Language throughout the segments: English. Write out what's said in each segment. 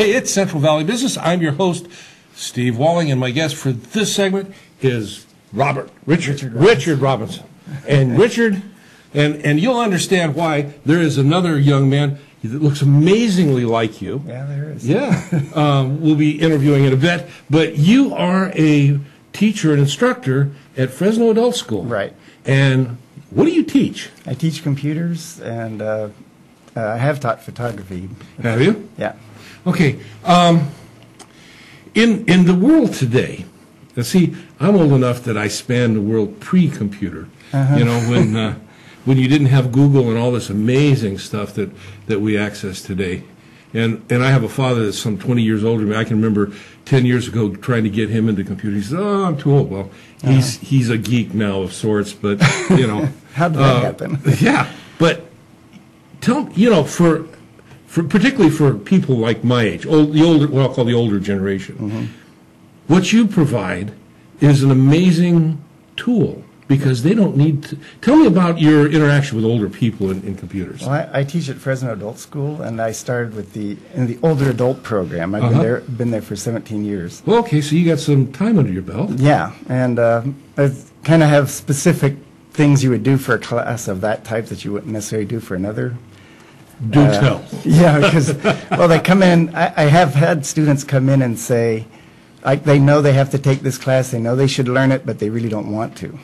Hey, it's Central Valley Business. I'm your host, Steve Walling, and my guest for this segment is Robert Richard Richard Robinson. And Richard, and and you'll understand why there is another young man that looks amazingly like you. Yeah, there is. Yeah, um, we'll be interviewing in a bit. But you are a teacher and instructor at Fresno Adult School, Right. And what do you teach? I teach computers and uh, uh, I have taught photography. Have you? Yeah. Okay. Um, in in the world today, now see, I'm old enough that I span the world pre-computer. You know, when uh, when you didn't have Google and all this amazing stuff that that we access today. And and I have a father that's some 20 years older than me. I can remember 10 years ago trying to get him into computers. He said, "Oh, I'm too old." Well, he's he's a geek now of sorts, but you know. How did that uh, happen? Yeah, but tell you know for for particularly for people like my age, old, the older what I'll call the older generation, Mm-hmm. what you provide is an amazing tool because they don't need to. Tell me about your interaction with older people in, in computers. Well, I, I teach at Fresno Adult School, and I started with the in the older adult program. I've Uh-huh. been there been there for 17 years. Well, okay, so you got some time under your belt. Yeah, and uh, I kind of have specific things you would do for a class of that type that you wouldn't necessarily do for another. Do Uh, tell. Yeah, because, well, they come in, I, I have had students come in and say, like, they know they have to take this class, they know they should learn it, but they really don't want to.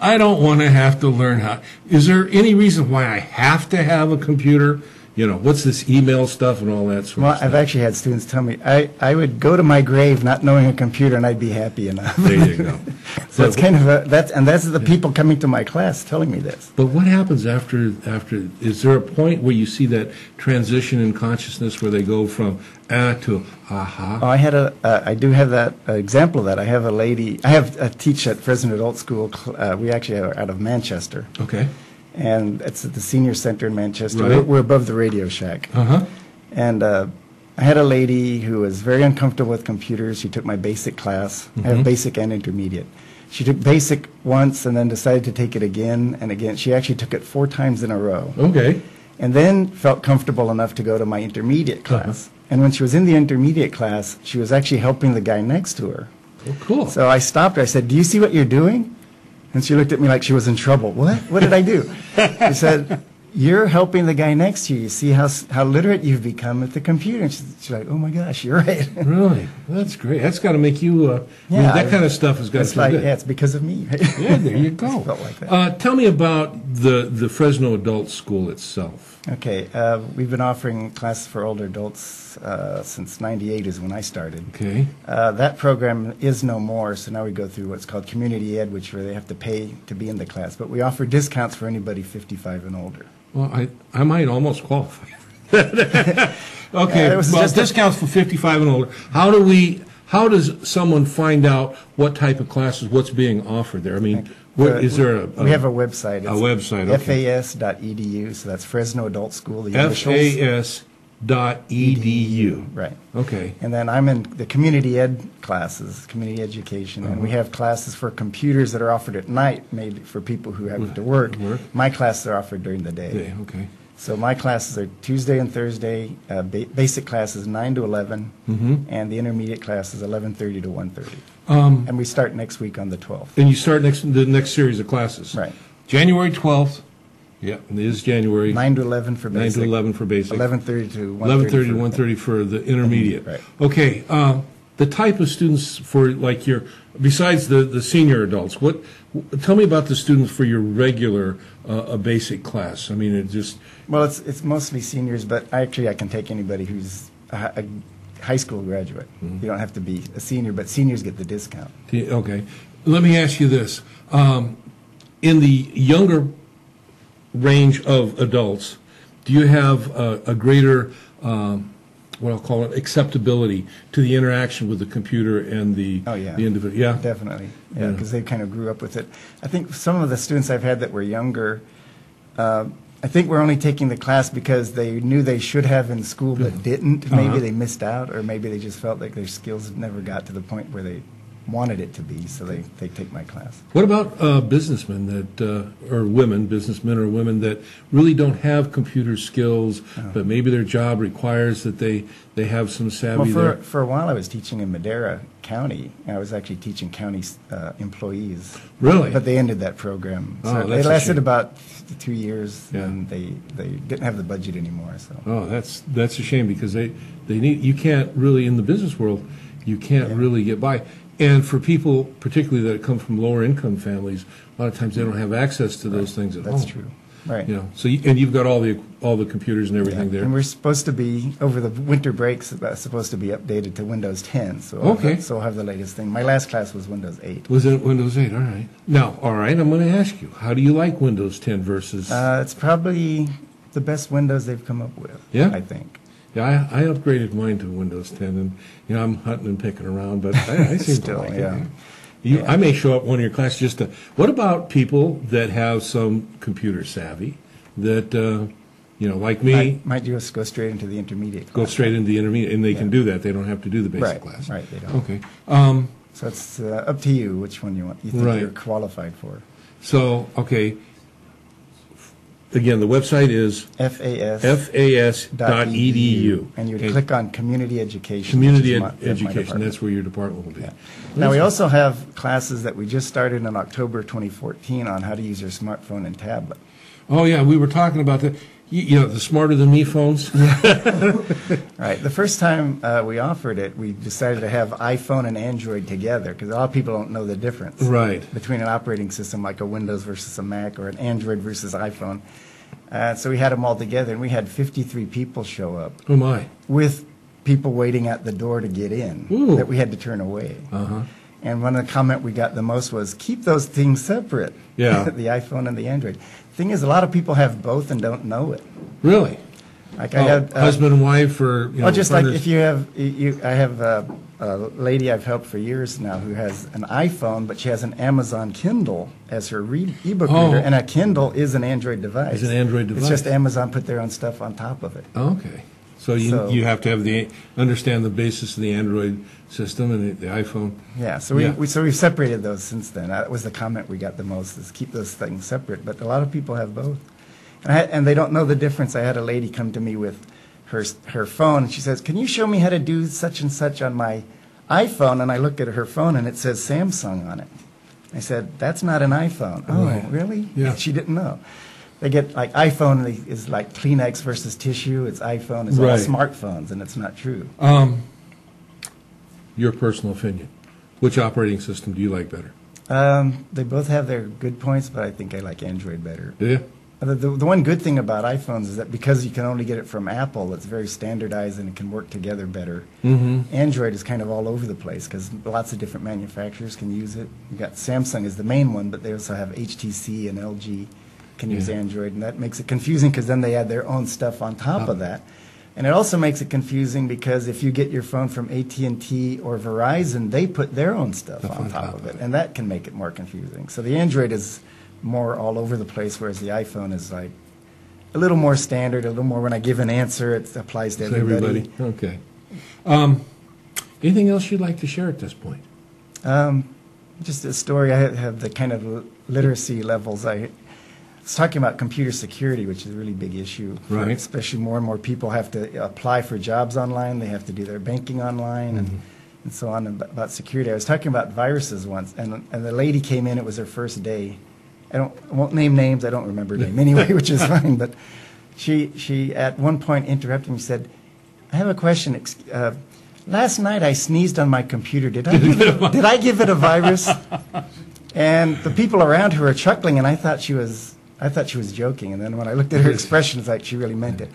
I don't want to have to learn how. Is there any reason why I have to have a computer? You know, what's this email stuff and all that sort Well, of stuff? I've actually had students tell me, I, I would go to my grave not knowing a computer and I'd be happy enough. There you go. So it's kind of a, that's, and that's the people coming to my class telling me this. But what happens after, after, is there a point where you see that transition in consciousness where they go from ah to Oh, aha? I had a, uh, I do have that uh, example of that. I have a lady, I have a teach at Fresno Adult School. cl- Uh, we actually are out of Manchester, Okay. And it's at the senior center in Manchester. Right. We're, we're above the Radio Shack. Uh-huh. And uh, I had a lady who was very uncomfortable with computers. She took my basic class. I have basic and intermediate. She took basic once and then decided to take it again and again. She actually took it four times in a row. Okay. And then felt comfortable enough to go to my intermediate class. And when she was in the intermediate class, she was actually helping the guy next to her. Well, cool. So I stopped her. I said, Do you see what you're doing? And she looked at me like she was in trouble. What? What did I do? I said, You're helping the guy next to you. You see how, how literate you've become with the computer. And she's, she's like, Oh my gosh, you're right. really? That's great. That's got to make you, uh, I mean, Yeah, that I- kind of stuff has got to like, good. yeah, it's because of me. Yeah, there you go. Felt like that. Uh, tell me about the, the Fresno Adult School itself. Okay, uh, we've been offering classes for older adults uh, since '98 is when I started. Okay. Uh, that program is no more, so now we go through what's called community ed, which where they have to pay to be in the class. But we offer discounts for anybody 55 and older. Well, I, I might almost qualify. okay, well, discounts for 55 and older. How do we, how does someone find out what type of classes, what's being offered there? I mean, what, is there a? we have a website. a website, okay. FAS.edu, so that's Fresno Adult School. The initials. FAS dot edu. Right. Okay. And then I'm in the community ed classes, community education, and Uh-huh. we have classes for computers that are offered at night, made for people who have to work. Work. My classes are offered during the day. Okay, okay. So my classes are Tuesday and Thursday. Uh, ba- basic class is nine to 11 Mhm. and the intermediate class is eleven thirty to one thirty. Um, And we start next week on the twelfth. and you start next, the next series of classes. Right. January 12th. Yeah, it is January. Nine to eleven for 9 basic. to 11 for basic. Eleven thirty to one 11:30 thirty. to 1:30 for the intermediate. Right. Okay, um, the type of students for like your, besides the, the senior adults, what, tell me about the students for your regular, uh, a basic class. I mean, it just, Well, it's it's mostly seniors, but actually I can take anybody who's a, a high school graduate. Mm-hmm. You don't have to be a senior, but seniors get the discount. okay. Let me ask you this. Um, in the younger range of adults, do you have a, a greater, um, what I'll call it, acceptability to the interaction with the computer and the, Oh, yeah. the individual? Yeah? Definitely, yeah, Yeah. because they kind of grew up with it. I think some of the students I've had that were younger, uh, I think we're only taking the class because they knew they should have in school but didn't. Uh-huh. Maybe they missed out, or maybe they just felt like their skills never got to the point where they wanted it to be, so they, they take my class. What about uh, businessmen that, uh, or women, businessmen or women that really don't have computer skills, but maybe their job requires that they, they have some Well, savvy for, there? for a while, I was teaching in Madera County, and I was actually teaching county uh, employees. Really? But they ended that program. Oh, So that's It lasted about two years, Yeah. and they, they didn't have the budget anymore, so. Oh, that's, that's a shame because they, they need, you can't really, in the business world, you can't Yeah. really get by. And for people particularly that come from lower income families, a lot of times they don't have access to those things at home. That's true, right. You know, so, you- and you've got all the, all the computers and Yeah, everything there. And we're supposed to be, over the winter breaks, uh, supposed to be updated to Windows 10, so. I'll have- Okay. So I'll have the latest thing. My last class was Windows 8. Was it Windows 8? All right. Now, all right, I'm going to ask you, how do you like Windows 10 versus? Uh, It's probably the best Windows they've come up with. Yeah? I think. Yeah, I, I upgraded mine to Windows 10, and you know I'm hunting and picking around, but I, I seem to like yeah. it. You, Yeah. I may show up one of your classes just to. What about people that have some computer savvy that uh, you know, like me, Might might just go straight into the intermediate. go straight into the intermediate, and they can do that. They don't have to do the basic Right, class. right, they don't. Okay. Um, So it's uh, up to you which one you want, you think Right. you're qualified for. so okay. Again, the website is FAS. fas.edu. E And you would Okay. click on community education. Community ed- my- education. department. That's where your department will be. Yeah. Now, we also have classes that we just started in October 2014 on how to use your smartphone and tablet. Oh yeah, we were talking about the, you, you know, the smarter than me phones. Right. The first time uh, we offered it, we decided to have iPhone and Android together because a lot of people don't know the difference. Right. Between an operating system like a Windows versus a Mac or an Android versus iPhone. Uh, so we had them all together, and we had 53 people show up Oh my. with people waiting at the door to get in Ooh. that we had to turn away. Uh huh. And one of the comment we got the most was, keep those things separate. Yeah. the iPhone and the Android. Thing is, a lot of people have both and don't know it. Really? Like Oh, I had uh, husband and wife, or you know, well, just like if you have, you- I have a, a lady I've helped for years now who has an iPhone, but she has an Amazon Kindle as her read, ebook Oh. reader, and a Kindle is an Android device. Is an Android device. It's just. Amazon put their own stuff on top of it. Okay. So you So- you have to have the understand the basis of the Android system and the, the iPhone. Yeah, so we, Yeah. we so we've separated those since then. That was the comment we got the most is keep those things separate. But a lot of people have both, and, I and they don't know the difference. I had a lady come to me with her her phone, and she says, "Can you show me how to do such and such on my iPhone?" And I look at her phone, and it says Samsung on it. I said, "That's not an iPhone." Oh, Right. really? Yeah. She didn't know. They get like iPhone is like Kleenex versus tissue. It's iPhone. It's Right. all smartphones, and it's not true. Um, your personal opinion. Which operating system do you like better? Um, they both have their good points, but I think I like Android better. Do you? The, the, the one good thing about iPhones is that because you can only get it from Apple, it's very standardized and it can work together better. Mm-hmm. Android is kind of all over the place because lots of different manufacturers can use it. You got Samsung is the main one, but they also have HTC and LG can use Yeah. Android, and that makes it confusing because then they add their own stuff on top of that. And it also makes it confusing because if you get your phone from AT&T or Verizon, they put their own stuff Stuff on top of it, and that can make it more confusing. So the Android is more all over the place, whereas the iPhone is like a little more standard, a little more when I give an answer, it applies to everybody. everybody. Okay. Um, anything else you'd like to share at this point? Um, just a story. I have the kind of literacy levels. I was talking about computer security, which is a really big issue. Right. Especially more and more people have to apply for jobs online. They have to do their banking online and, and so on and about security. I was talking about viruses once, and, and the lady came in. It was her first day. I don't I won't name names. I don't remember her name anyway, which is fine. But she she at one point interrupted me. Said, "I have a question. Uh, last night I sneezed on my computer. Did I give it, did I give it a virus?" And the people around her were chuckling, and I thought she was I thought she was joking. And then when I looked at her expression, it's like she really meant it.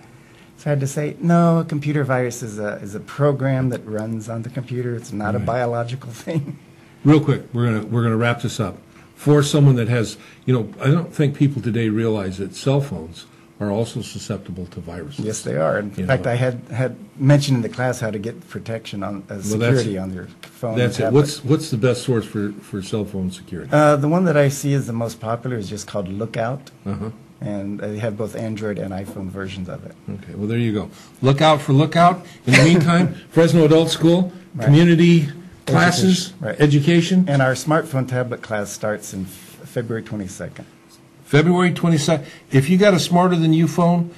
So I had to say, no, a computer virus is a is a program that runs on the computer. It's not a biological thing. Real quick, we're gonna we're gonna wrap this up. For someone that has, you know, I don't think people today realize that cell phones are also susceptible to viruses. Yes, they are. In You fact, know. I had had mentioned in the class how to get protection on uh, security on your phone. That's it. What's what's the best source for for cell phone security? Uh, the one that I see is the most popular is just called Lookout, Uh-huh. and they have both Android and iPhone versions of it. Okay, well, there you go. Look out for Lookout. In the meantime, Fresno Adult School, Right. community classes, Education, right. education, And our smartphone tablet class starts in F- February 22nd. February 22nd. If you got a smarter than you phone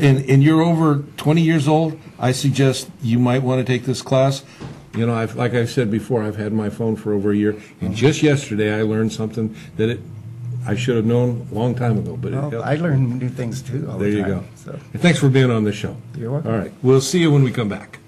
and, and you're over 20 years old, I suggest you might want to take this class. You know, I've, like I've said before, I've had my phone for over a year, and just yesterday I learned something that it, I should have known a long time ago, but it Well, helped. I learn new things too all There the you time. go. So. And Thanks for being on the show. You're welcome. All right, we'll see you when we come back.